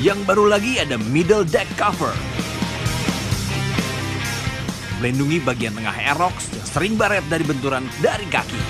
Yang baru lagi ada middle deck cover. Melindungi bagian tengah Aerox yang sering baret dari benturan dari kaki.